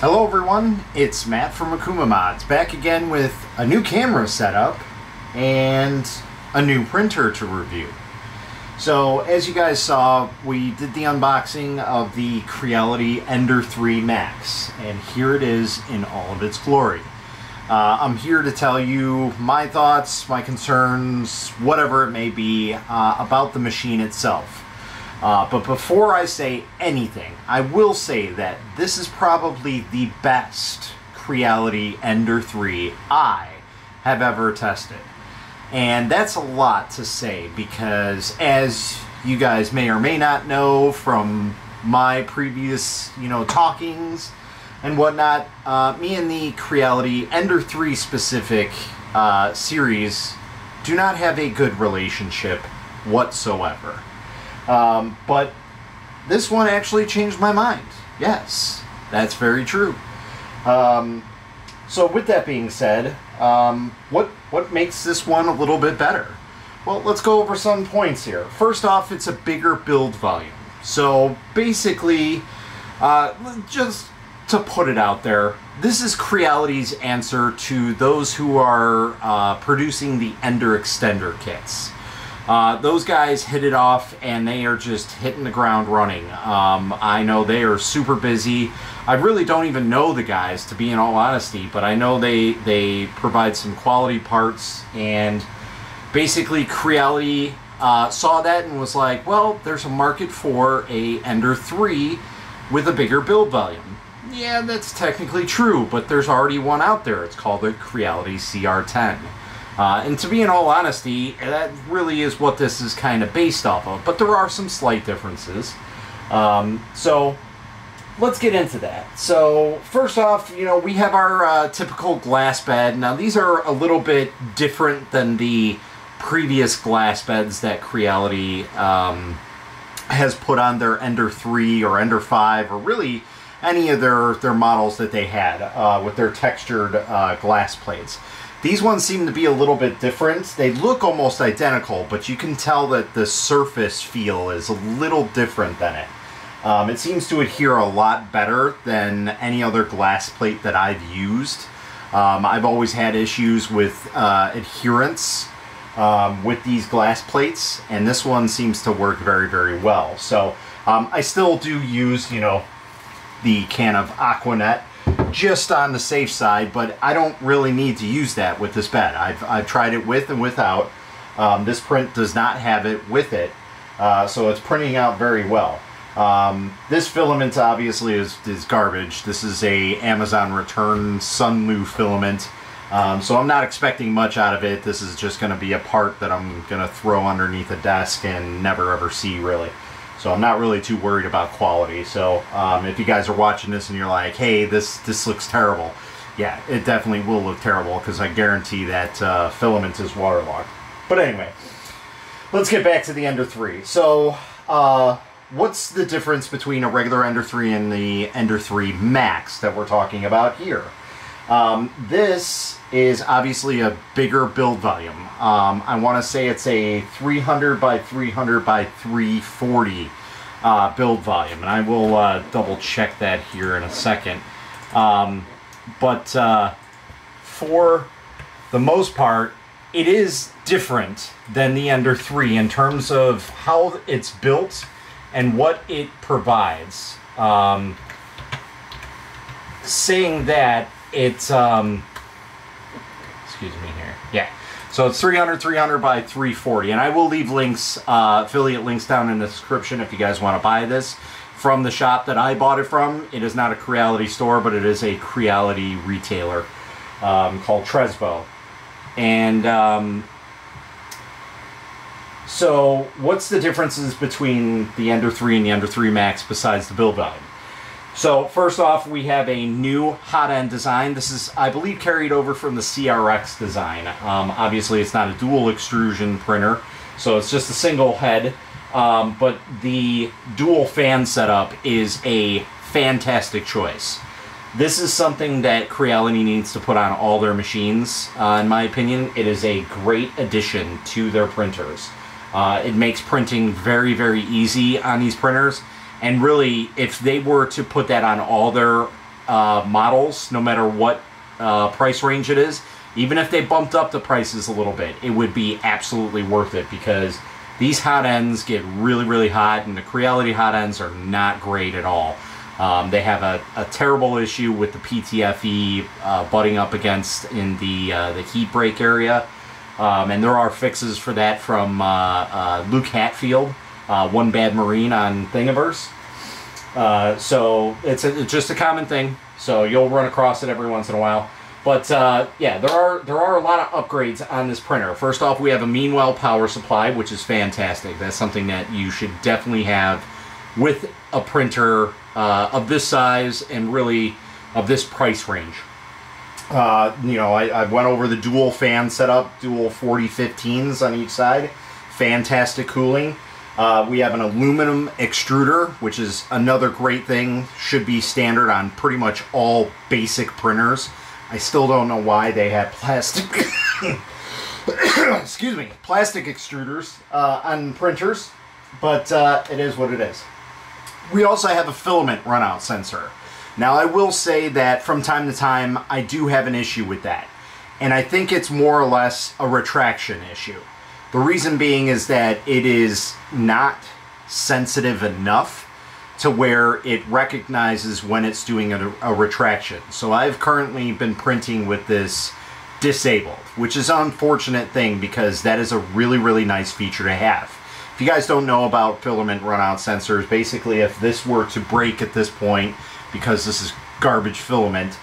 Hello everyone, it's Matt from Akuma Mods, back again with a new camera setup and a new printer to review. So, as you guys saw, we did the unboxing of the Creality Ender 3 Max, and here it is in all of its glory. Uh, I'm here to tell you my thoughts, my concerns, whatever it may be, uh, about the machine itself. Uh, but before I say anything, I will say that this is probably the best Creality Ender 3 I have ever tested. And that's a lot to say because as you guys may or may not know from my previous, you know, talkings and whatnot, uh, me and the Creality Ender 3 specific uh, series do not have a good relationship whatsoever. Um, but this one actually changed my mind. Yes, that's very true. Um, so with that being said, um, what what makes this one a little bit better? Well, let's go over some points here. First off, it's a bigger build volume. So basically, uh, just to put it out there, this is Creality's answer to those who are uh, producing the Ender Extender kits. Uh, those guys hit it off and they are just hitting the ground running. Um, I know they are super busy. I really don't even know the guys, to be in all honesty, but I know they, they provide some quality parts and basically Creality uh, saw that and was like, well, there's a market for a Ender 3 with a bigger build volume. Yeah, that's technically true, but there's already one out there. It's called the Creality CR10. Uh, and to be in all honesty, that really is what this is kind of based off of. But there are some slight differences. Um, so let's get into that. So first off, you know, we have our uh, typical glass bed. Now these are a little bit different than the previous glass beds that Creality um, has put on their Ender 3 or Ender 5 or really any of their, their models that they had uh, with their textured uh, glass plates. These ones seem to be a little bit different. They look almost identical, but you can tell that the surface feel is a little different than it. Um, it seems to adhere a lot better than any other glass plate that I've used. Um, I've always had issues with uh, adherence um, with these glass plates, and this one seems to work very, very well. So um, I still do use, you know, the can of Aqua Net just on the safe side, but I don't really need to use that with this bed. I've, I've tried it with and without. Um, this print does not have it with it, uh, so it's printing out very well. Um, this filament obviously is, is garbage. This is a Amazon return Sunlu filament. Um, so I'm not expecting much out of it. This is just going to be a part that I'm going to throw underneath a desk and never ever see really. So I'm not really too worried about quality. So um, if you guys are watching this and you're like, hey, this, this looks terrible. Yeah, it definitely will look terrible because I guarantee that uh, filament is waterlogged. But anyway, let's get back to the Ender 3. So uh, what's the difference between a regular Ender 3 and the Ender 3 Max that we're talking about here? Um, this is obviously a bigger build volume. Um, I want to say it's a 300 by 300 by 340 uh, build volume, and I will uh, double check that here in a second. Um, but uh, for the most part, it is different than the Ender 3 in terms of how it's built and what it provides. Um, saying that, it's um excuse me here. Yeah. So it's 300 300 by 340 and i will leave links uh, affiliate links down in the description if you guys want to buy this from the shop that i bought it from. It is not a creality store but it is a creality retailer um, called tresbo and um, so what's the differences between the ender 3 and the ender 3 max besides the build volume so first off, we have a new hot end design. This is, I believe, carried over from the CRX design. Um, obviously, it's not a dual extrusion printer, so it's just a single head. Um, but the dual fan setup is a fantastic choice. This is something that Creality needs to put on all their machines. Uh, in my opinion, it is a great addition to their printers. Uh, it makes printing very, very easy on these printers and really, if they were to put that on all their uh, models, no matter what uh, price range it is, even if they bumped up the prices a little bit, it would be absolutely worth it because these hot ends get really, really hot, and the Creality hot ends are not great at all. Um, they have a, a, terrible issue with the PTFE uh, butting up against in the uh, the heat break area, um, and there are fixes for that from uh, uh Luke Hatfield, uh, One Bad Marine on Thingiverse. Uh, so it's, a, it's just a common thing. So you'll run across it every once in a while. But uh, yeah, there are there are a lot of upgrades on this printer. First off, we have a Meanwell power supply, which is fantastic. That's something that you should definitely have with a printer uh, of this size and really of this price range. Uh, you know, I, I, went over the dual fan setup, dual 4015s on each side. Fantastic cooling. Uh, we have an aluminum extruder, which is another great thing. Should be standard on pretty much all basic printers. I still don't know why they have plastic, excuse me, plastic extruders uh, on printers, but uh, it is what it is. We also have a filament runout sensor. Now I will say that from time to time I do have an issue with that. And I think it's more or less a retraction issue. The reason being is that it is not sensitive enough to where it recognizes when it's doing a, a, retraction. So I've currently been printing with this disabled, which is an unfortunate thing because that is a really, really nice feature to have. If you guys don't know about filament runout sensors, basically if this were to break at this point, because this is garbage filament,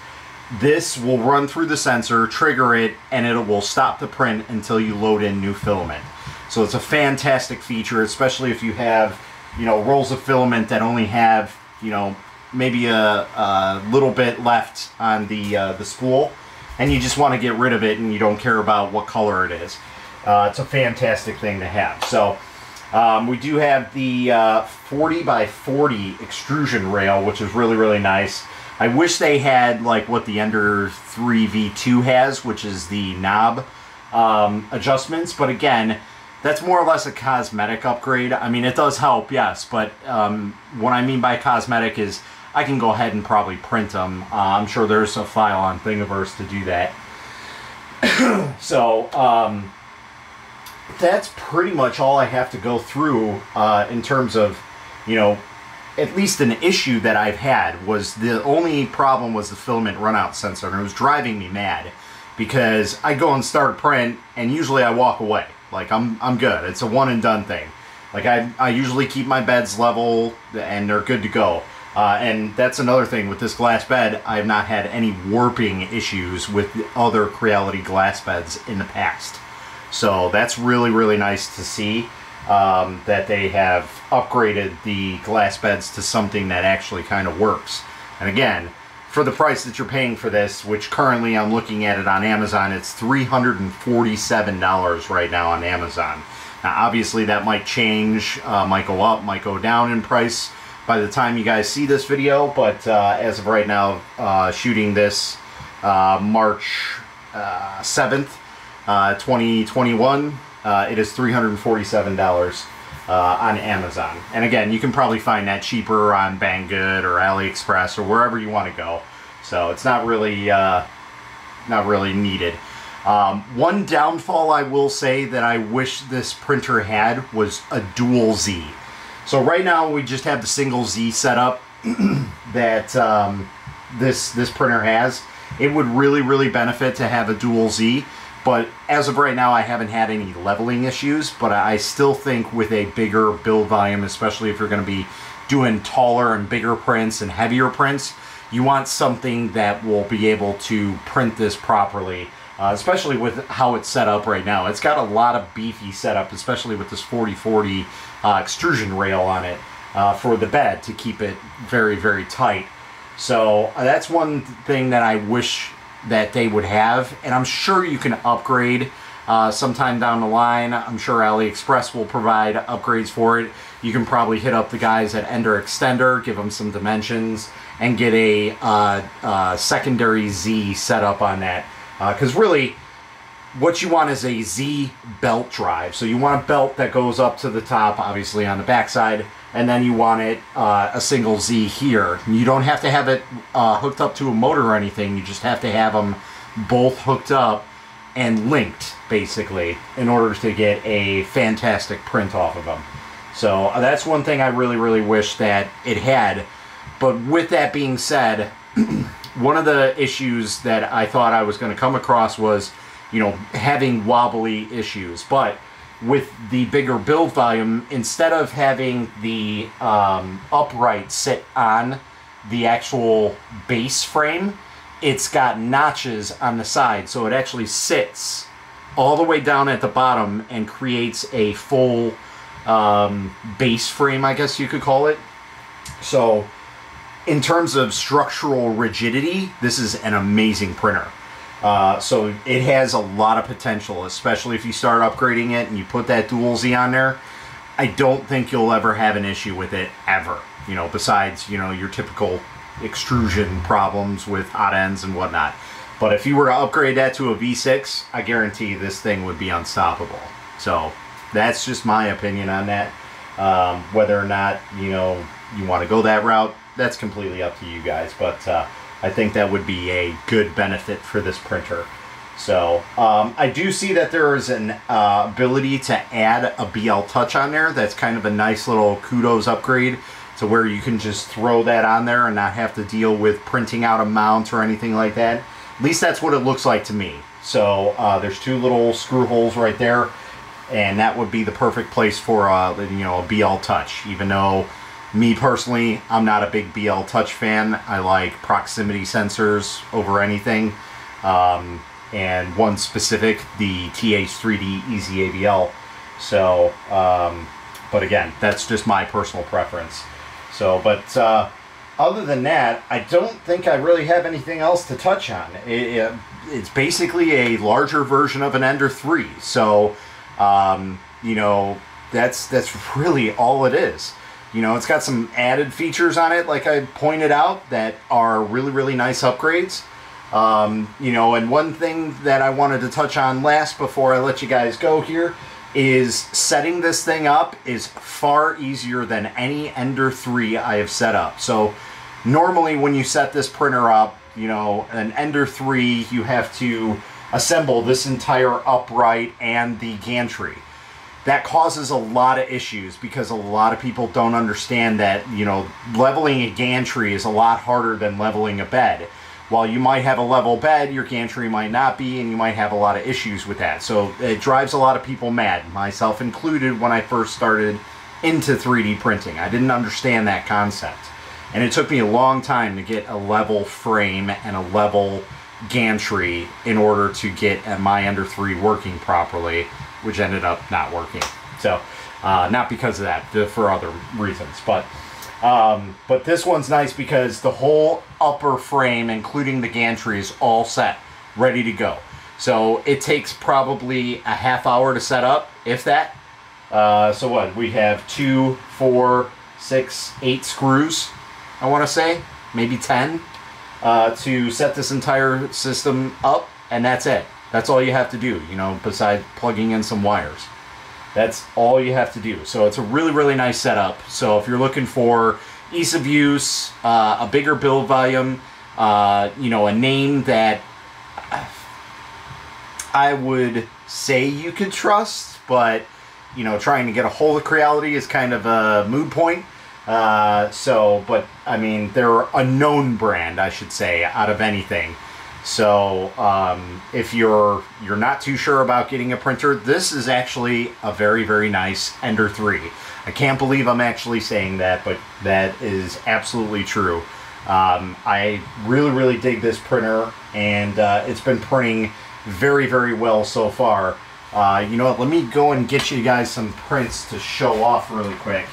this will run through the sensor, trigger it, and it will stop the print until you load in new filament. So it's a fantastic feature, especially if you have you know, rolls of filament that only have, you know, maybe a, a little bit left on the, uh, the spool, and you just want to get rid of it and you don't care about what color it is. Uh, it's a fantastic thing to have. So um, we do have the uh, 40 by 40 extrusion rail, which is really, really nice. I wish they had like what the Ender 3 V2 has, which is the knob um, adjustments, but again, that's more or less a cosmetic upgrade. I mean, it does help, yes, but um, what I mean by cosmetic is I can go ahead and probably print them. Uh, I'm sure there's a file on Thingiverse to do that. so, um, that's pretty much all I have to go through uh, in terms of, you know, at least an issue that I've had was the only problem was the filament runout sensor, and it was driving me mad because I go and start print, and usually I walk away. Like I'm I'm good. It's a one and done thing. Like I I usually keep my beds level and they're good to go. Uh, and that's another thing with this glass bed. I have not had any warping issues with other Creality glass beds in the past. So that's really really nice to see um, that they have upgraded the glass beds to something that actually kind of works. And again, for the price that you're paying for this, which currently I'm looking at it on Amazon, it's $347 right now on Amazon. Now, obviously, that might change, uh, might go up, might go down in price by the time you guys see this video, but uh, as of right now, uh, shooting this uh, March 7th, uh, 2021, uh, it is $347 uh, on Amazon. And again, you can probably find that cheaper on Banggood or AliExpress or wherever you want to go. So it's not really uh, not really needed. Um, one downfall I will say that I wish this printer had was a dual Z. So right now we just have the single Z setup that um, this this printer has. It would really really benefit to have a dual Z but as of right now, I haven't had any leveling issues, but I still think with a bigger build volume, especially if you're going to be doing taller and bigger prints and heavier prints, you want something that will be able to print this properly, uh, especially with how it's set up right now. It's got a lot of beefy setup, especially with this 4040 uh, extrusion rail on it uh, for the bed to keep it very, very tight. So uh, that's one thing that I wish that they would have. And I'm sure you can upgrade uh, sometime down the line. I'm sure AliExpress will provide upgrades for it. You can probably hit up the guys at Ender Extender, give them some dimensions, and get a uh, uh, secondary Z set up on that. Because uh, really, what you want is a Z belt drive. So you want a belt that goes up to the top, obviously on the backside, and then you want it uh, a single Z here. You don't have to have it uh, hooked up to a motor or anything. You just have to have them both hooked up and linked, basically, in order to get a fantastic print off of them. So uh, that's one thing I really, really wish that it had. But with that being said, one of the issues that I thought I was going to come across was, you know, having wobbly issues. But with the bigger build volume, instead of having the um, upright sit on the actual base frame, it's got notches on the side. So it actually sits all the way down at the bottom and creates a full um, base frame, I guess you could call it. So in terms of structural rigidity, this is an amazing printer. Uh, so it has a lot of potential, especially if you start upgrading it and you put that dual Z on there. I don't think you'll ever have an issue with it ever. You know, besides you know your typical extrusion problems with hot ends and whatnot. But if you were to upgrade that to a V6, I guarantee this thing would be unstoppable. So that's just my opinion on that. Um, whether or not you know you want to go that route, that's completely up to you guys. But uh, I think that would be a good benefit for this printer. So um, I do see that there is an uh, ability to add a BL Touch on there. That's kind of a nice little kudos upgrade to where you can just throw that on there and not have to deal with printing out a mount or anything like that. At least that's what it looks like to me. So uh, there's two little screw holes right there and that would be the perfect place for a, uh, you know, a BL Touch, even though me personally, I'm not a big BL Touch fan. I like proximity sensors over anything. Um, and one specific, the TH3D EZABL. So, um, but again, that's just my personal preference. So, but uh, other than that, I don't think I really have anything else to touch on. It, it, it's basically a larger version of an Ender 3. So, um, you know, that's that's really all it is. You know, it's got some added features on it, like I pointed out, that are really, really nice upgrades. Um, you know, and one thing that I wanted to touch on last before I let you guys go here is setting this thing up is far easier than any Ender 3 I have set up. So normally when you set this printer up, you know, an Ender 3, you have to assemble this entire upright and the gantry that causes a lot of issues because a lot of people don't understand that, you know, leveling a gantry is a lot harder than leveling a bed. While you might have a level bed, your gantry might not be, and you might have a lot of issues with that. So it drives a lot of people mad, myself included, when I first started into 3D printing. I didn't understand that concept. And it took me a long time to get a level frame and a level gantry in order to get my Ender 3 working properly which ended up not working. So, uh, not because of that, for other reasons. But, um, but this one's nice because the whole upper frame, including the gantry, is all set, ready to go. So it takes probably a half hour to set up, if that. Uh, so what? We have two, four, six, eight screws, I want to say, maybe 10, uh, to set this entire system up, and that's it. That's all you have to do, you know, besides plugging in some wires. That's all you have to do. So it's a really, really nice setup. So if you're looking for ease of use, uh, a bigger build volume, uh, you know, a name that I would say you could trust, but, you know, trying to get a hold of Creality is kind of a mood point. Uh, so, but, I mean, they're a known brand, I should say, out of anything. So um, if you're you're not too sure about getting a printer, this is actually a very very nice Ender 3. I can't believe I'm actually saying that, but that is absolutely true. Um, I really really dig this printer, and uh, it's been printing very very well so far. Uh, you know what? Let me go and get you guys some prints to show off really quick.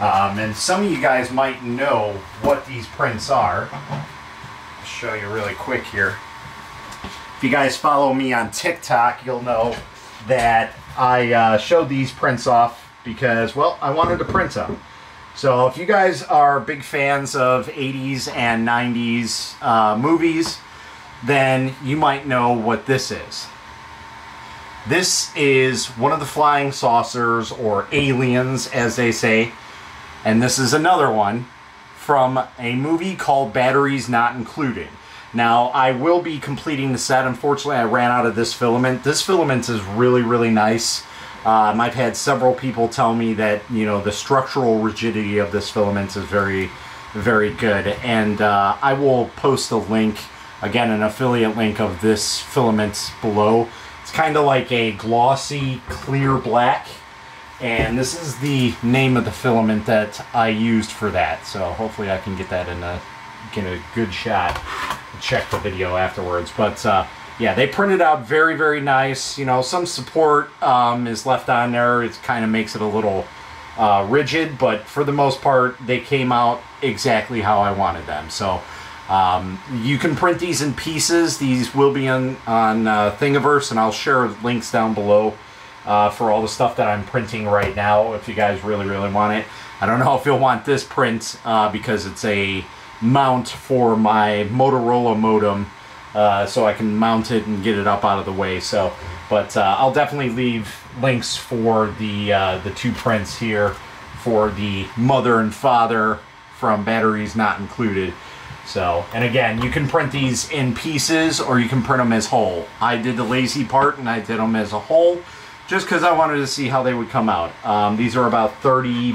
Um, and some of you guys might know what these prints are. Show you really quick here. If you guys follow me on TikTok, you'll know that I uh, showed these prints off because, well, I wanted to print them. So if you guys are big fans of 80s and 90s uh, movies, then you might know what this is. This is one of the flying saucers, or aliens as they say, And this is another one from a movie called Batteries Not Included. Now, I will be completing the set. Unfortunately, I ran out of this filament. This filament is really, really nice. Um, I've had several people tell me that, you know, the structural rigidity of this filament is very, very good. And uh, I will post a link, again, an affiliate link of this filament below. It's kind of like a glossy, clear black. And this is the name of the filament that I used for that. So hopefully I can get that in a, get a good shot. Check the video afterwards. But uh, yeah, they printed out very, very nice. You know, some support um, is left on there. It kind of makes it a little uh, rigid, but for the most part, they came out exactly how I wanted them. So um, you can print these in pieces. These will be on, on uh, Thingiverse, and I'll share links down below uh, for all the stuff that I'm printing right now if you guys really, really want it. I don't know if you'll want this print uh, because it's a mount for my Motorola modem uh, so I can mount it and get it up out of the way. So, but uh, I'll definitely leave links for the uh, the two prints here for the mother and father from batteries not included. So, and again, you can print these in pieces or you can print them as whole. I did the lazy part and I did them as a whole just because I wanted to see how they would come out. Um, these are about 30%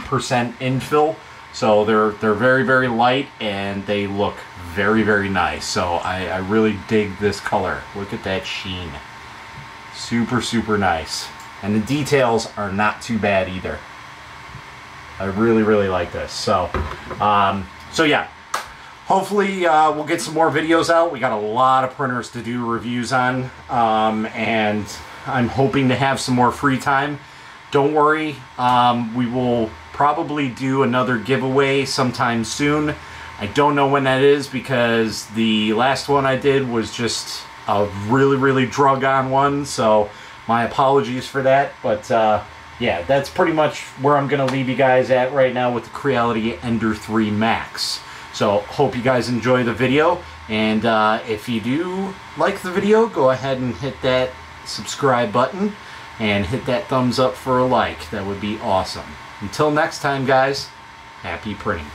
infill, so they're they're very very light and they look very very nice. So I, I really dig this color. Look at that sheen, super super nice, and the details are not too bad either. I really really like this. So um, so yeah. Hopefully uh, we'll get some more videos out. We got a lot of printers to do reviews on, um, and I'm hoping to have some more free time. Don't worry, um, we will probably do another giveaway sometime soon. I don't know when that is because the last one I did was just a really, really drug on one, so my apologies for that. But uh, yeah, that's pretty much where I'm going to leave you guys at right now with the Creality Ender 3 Max. So hope you guys enjoy the video, and uh, if you do like the video, go ahead and hit that subscribe button and hit that thumbs up for a like. That would be awesome. Until next time, guys, happy printing.